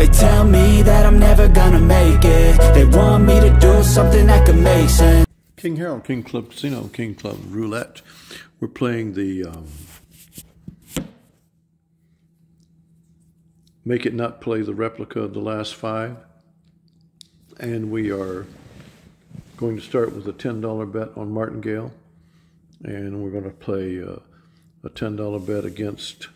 They tell me that I'm never gonna make it They want me to do something that could make sense King Harold, King Club Casino, King Club Roulette. We're playing the um, Make It Not Play the replica of the last five. And we are going to start with a $10 bet on Martingale. And we're going to play uh, a $10 bet against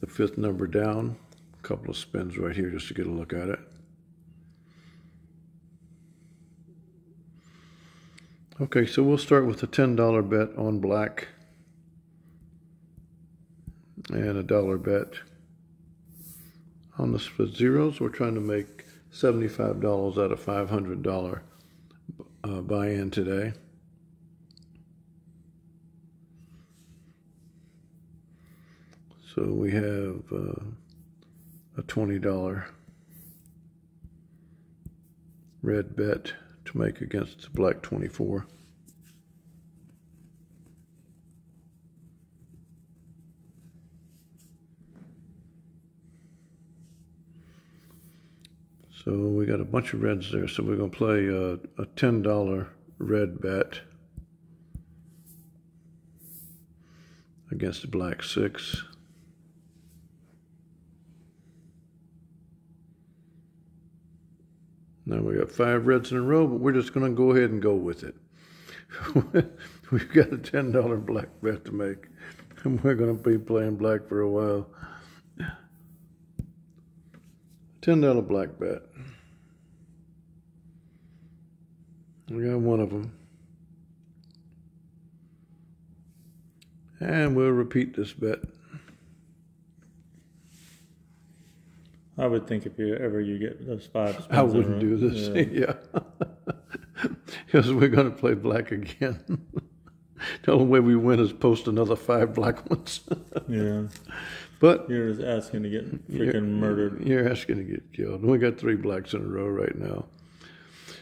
the fifth number down. Couple of spins right here just to get a look at it. Okay, so we'll start with a $10 bet on black and a dollar bet on the split zeros. We're trying to make $75 out of $500 uh, buy-in today. So we have uh, a $20 red bet to make against the black 24. So we got a bunch of reds there. So we're going to play a, a $10 red bet against the black six. Now we got five reds in a row, but we're just going to go ahead and go with it. We've got a $10 black bet to make, and we're going to be playing black for a while. $10 black bet. We got one of them. And we'll repeat this bet. I would think if you ever you get those five I wouldn't do this. Yeah. Because we're going to play black again. the only way we win is post another five black ones. yeah. But you're just asking to get freaking you're, murdered. You're asking to get killed. We got three blacks in a row right now.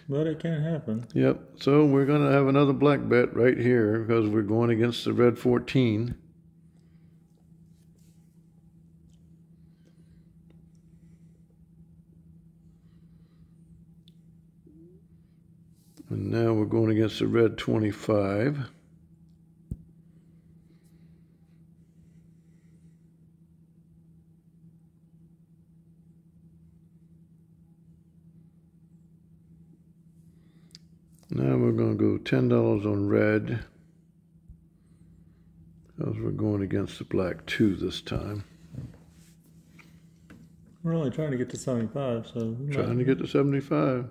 But it can happen. Yep. So we're going to have another black bet right here because we're going against the red 14. And now we're going against the red 25. Now we're going to go $10 on red because we're going against the black 2 this time. We're only trying to get to 75, so... Trying to get to 75.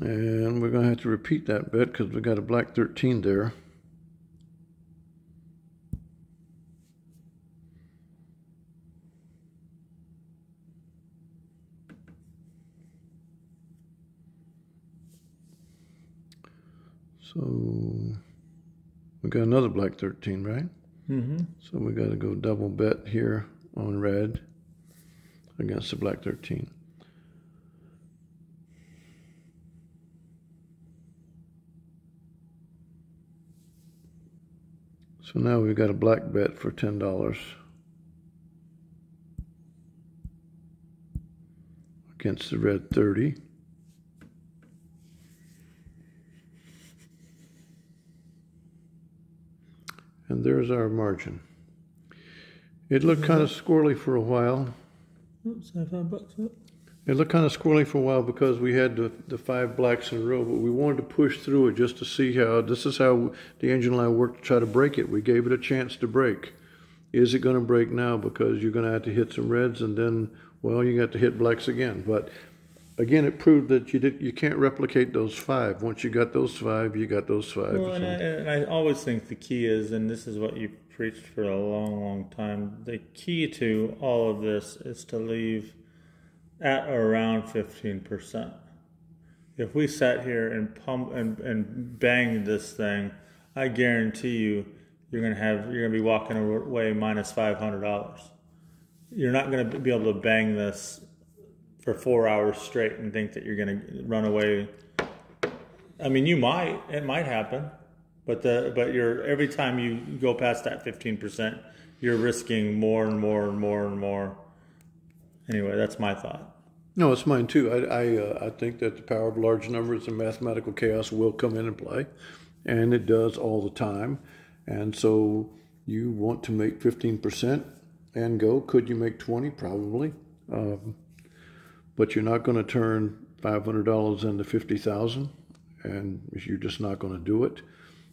And we're going to have to repeat that bit because we got a black 13 there. So we got another black 13, right? Mm-hmm. So we got to go double bet here on red against the black 13. So now we've got a black bet for $10 against the red 30. And there's our margin. It looked kind of squirrely for a while. Oops, five bucks up. It looked kind of squirrely for a while because we had the, the five blacks in a row, but we wanted to push through it just to see how, this is how the engine line worked to try to break it. We gave it a chance to break. Is it going to break now? Because you're going to have to hit some reds and then, well, you got to hit blacks again. But again, it proved that you did you can't replicate those five. Once you got those five, you got those five. Well, and I, and I always think the key is, and this is what you preached for a long, long time. The key to all of this is to leave at around 15%. If we sat here and pump and, and bang this thing, I guarantee you, you're gonna have you're gonna be walking away minus five hundred dollars. You're not gonna be able to bang this for four hours straight and think that you're gonna run away. I mean, you might. It might happen, But the but you're every time you go past that fifteen percent, you're risking more and more and more and more. Anyway, that's my thought. No, it's mine too. I I, uh, I think that the power of large numbers and mathematical chaos will come in and play, and it does all the time. And so you want to make fifteen percent and go. Could you make twenty? Probably, um, but you're not going to turn five hundred dollars into fifty thousand, and you're just not going to do it.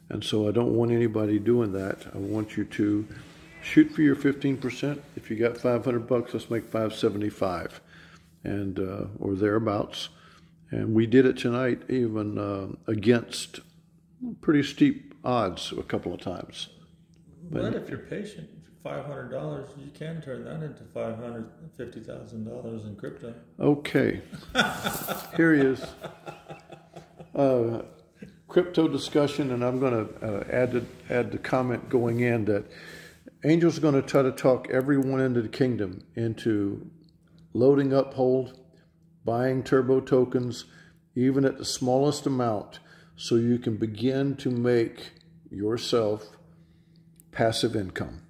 And so I don't want anybody doing that. I want you to shoot for your 15%. If you got 500 bucks, let's make 575 and uh, or thereabouts. And we did it tonight, even uh, against pretty steep odds a couple of times. But, if you're patient, five hundred dollars, you can turn that into five hundred fifty thousand dollars in crypto. Okay, here he is. Uh, crypto discussion, and I'm going to uh, add the, add the comment going in that Angel's going to try to talk everyone into the kingdom into loading Uphold, buying turbo tokens, even at the smallest amount, so you can begin to make yourself passive income.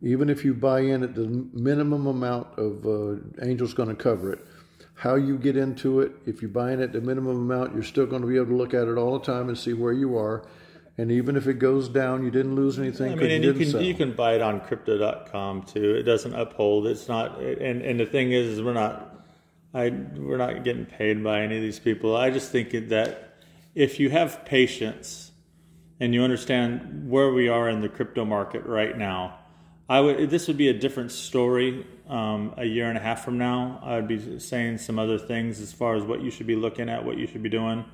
Even if you buy in at the minimum amount of uh, Angel's going to cover it, how you get into it, if you buy in at the minimum amount, you're still going to be able to look at it all the time and see where you are. And even if it goes down, you didn't lose anything. I mean, and you can sell. you can buy it on crypto.com too. It doesn't uphold. It's not. And and the thing is, is we're not. I we're not getting paid by any of these people. I just think that if you have patience and you understand where we are in the crypto market right now, I would. This would be a different story um, a year and a half from now. I'd be saying some other things as far as what you should be looking at, what you should be doing.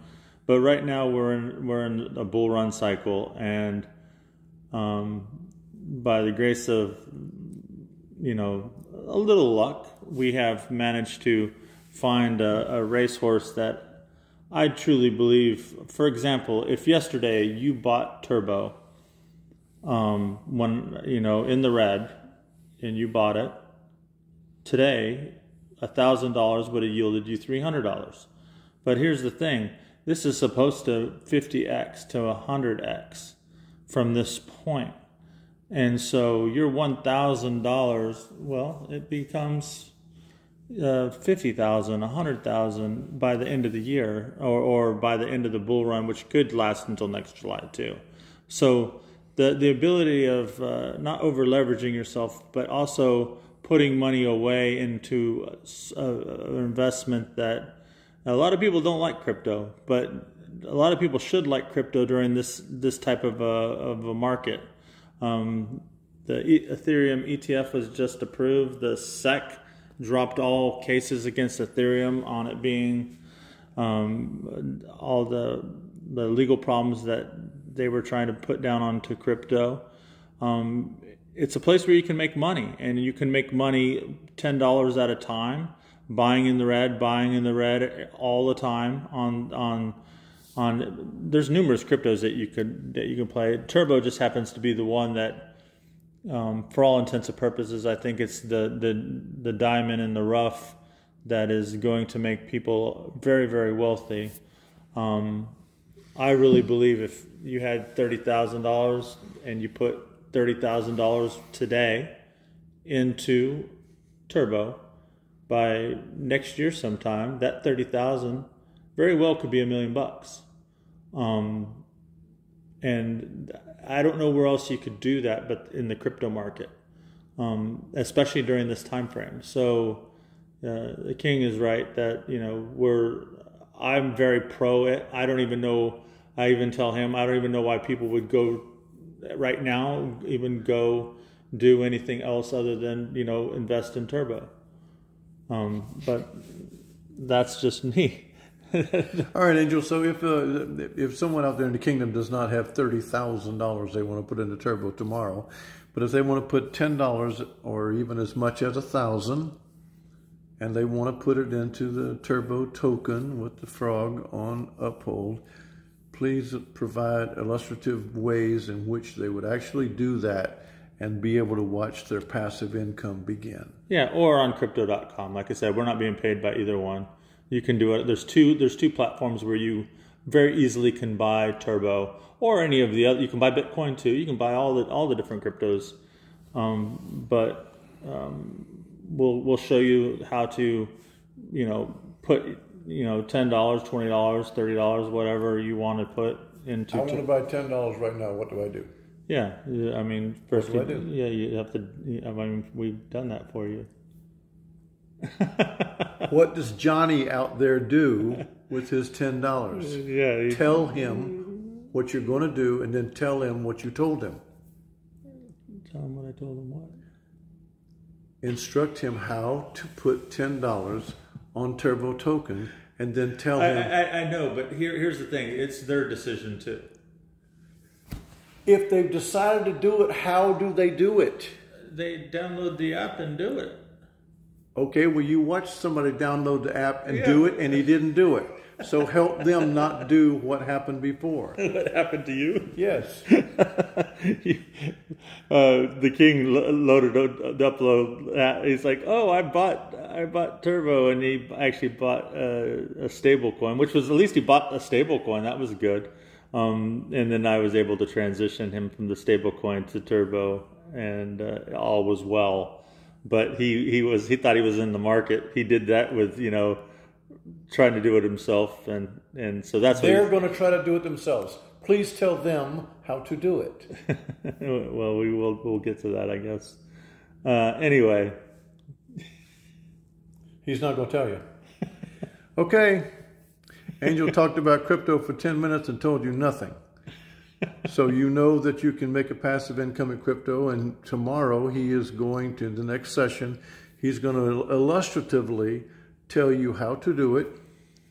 But right now we're in we're in a bull run cycle, and um, by the grace of you know a little luck, we have managed to find a, a racehorse that I truly believe. For example, if yesterday you bought Turbo, um, when you know in the red, and you bought it today, a thousand dollars would have yielded you three hundred dollars. But here's the thing: this is supposed to 50x to 100x from this point. And so your $1,000, well, it becomes uh, 50,000, 100,000 by the end of the year or, or by the end of the bull run, which could last until next July too. So the, the ability of uh, not over leveraging yourself, but also putting money away into a, an investment that a lot of people don't like crypto, but a lot of people should like crypto during this this type of a, of a market. Um, the Ethereum ETF was just approved. The SEC dropped all cases against Ethereum on it being um, all the the legal problems that they were trying to put down onto crypto. Um, it's a place where you can make money, and you can make money ten dollars at a time, buying in the red, buying in the red all the time on on on. There's numerous cryptos that you could that you can play. Turbo just happens to be the one that, um, for all intents and purposes, I think it's the the the diamond in the rough that is going to make people very very wealthy. Um, I really believe if you had thirty thousand dollars and you put thirty thousand dollars today into Turbo, by next year sometime, that thirty thousand very well could be a million bucks. Um, and I don't know where else you could do that, but in the crypto market, um, especially during this time frame. So uh, the king is right that you know we're. I'm very pro it. I don't even know. I even tell him I don't even know why people would go right now even go do anything else other than you know invest in turbo. Um, but that's just me. All right, Angel. So if uh, if someone out there in the kingdom does not have thirty thousand dollars they want to put into Turbo tomorrow, but if they want to put ten dollars or even as much as a thousand, and they want to put it into the Turbo token with the frog on Uphold, please provide illustrative ways in which they would actually do that and be able to watch their passive income begin. Yeah, or on crypto.com. Like I said, we're not being paid by either one. You can do it. There's two there's two platforms where you very easily can buy Turbo or any of the other. You can buy Bitcoin too. You can buy all the all the different cryptos. Um, but um, we'll we'll show you how to, you know, put you know ten dollars, twenty dollars, thirty dollars, whatever you want to put into. I want to buy ten dollars right now. What do I do? Yeah, yeah, I mean, first, do I you- do? yeah, you have to. I mean, we've done that for you. What does Johnny out there do with his ten dollars? Yeah, you, Tell him what you're going to do, and then tell him what you told him. tell him what I told him. What? Instruct him how to put ten dollars on Turbo Token, and then tell I, him I, I know, but here, here's the thing: it's their decision too. If they've decided to do it. How do they do it? They download the app and do it. Okay, well, you watched somebody download the app and do it, and he didn't do it. So help them not do what happened before. what happened to you? Yes. uh, the king lo- loaded the Uphold. Uh, he's like, "Oh, I bought, I bought Turbo," and he actually bought uh, a stable coin, which was at least he bought a stable coin. That was good. Um, and then I was able to transition him from the stable coin to Turbo, and uh, all was well. But he he was he thought he was in the market. He did that with you know trying to do it himself, and and so that's what. They're going to try to do it themselves. Please tell them how to do it. well, we will we'll get to that, I guess. Uh, anyway, He's not going to tell you. Okay. Angel talked about crypto for 10 minutes and told you nothing. So you know that you can make a passive income in crypto. And tomorrow he is going to, the next session, he's going to illustratively tell you how to do it.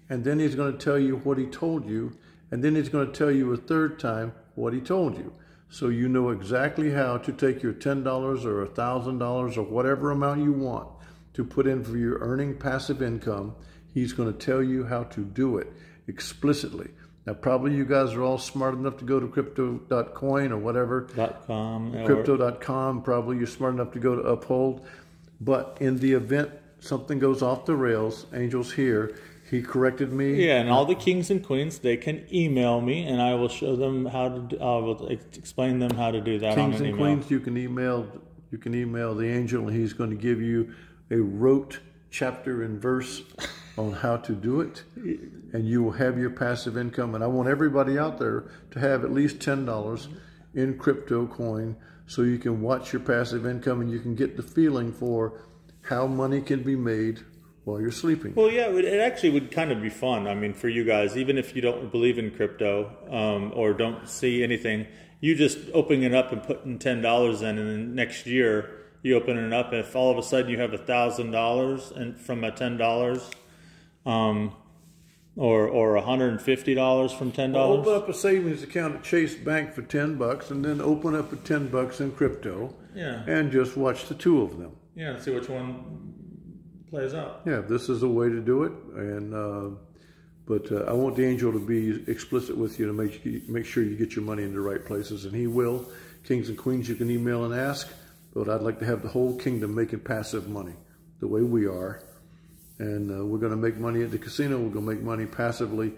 And then he's going to tell you what he told you. And then he's going to tell you a third time what he told you. So you know exactly how to take your $10 or $1,000 or whatever amount you want to put in for your earning passive income. He's going to tell you how to do it explicitly. Now, probably you guys are all smart enough to go to crypto.coin or whatever, com crypto.com. Probably you're smart enough to go to Uphold. But in the event something goes off the rails, Angel's here. He corrected me. Yeah, and all the kings and queens they can email me, and I will show them how to. Do, I will explain them how to do that Kings on an and email. Queens, you can email you can email the angel, and he's going to give you a rote chapter and verse on how to do it, and you will have your passive income. And I want everybody out there to have at least ten dollars in crypto coin, so you can watch your passive income and you can get the feeling for how money can be made while you're sleeping. Well, yeah, it, actually would kind of be fun. I mean, for you guys, even if you don't believe in crypto um, or don't see anything, you just opening it up and putting ten dollars in, and then next year you open it up, and if all of a sudden you have a thousand dollars and from a ten dollars, um, or or hundred and fifty dollars from ten dollars. Open up a savings account at Chase Bank for ten bucks, and then open up a ten bucks in crypto, Yeah. and just watch the two of them. Yeah, see which one plays out. Yeah, this is a way to do it, and uh, but uh, I want the angel to be explicit with you to make make sure you get your money in the right places, and he will. Kings and queens, you can email and ask, but I'd like to have the whole kingdom making passive money, the way we are, and uh, we're going to make money at the casino. We're going to make money passively,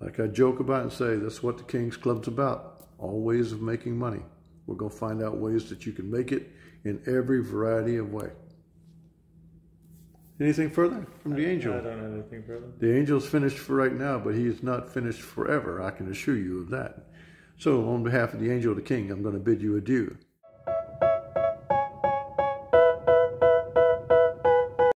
like I joke about and say that's what the Kings Club's about. All ways of making money. We're going to find out ways that you can make it in every variety of way. Anything further from the angel? I don't have anything further. The angel's finished for right now, but he is not finished forever. I can assure you of that. So, on behalf of the angel of the king, I'm going to bid you adieu.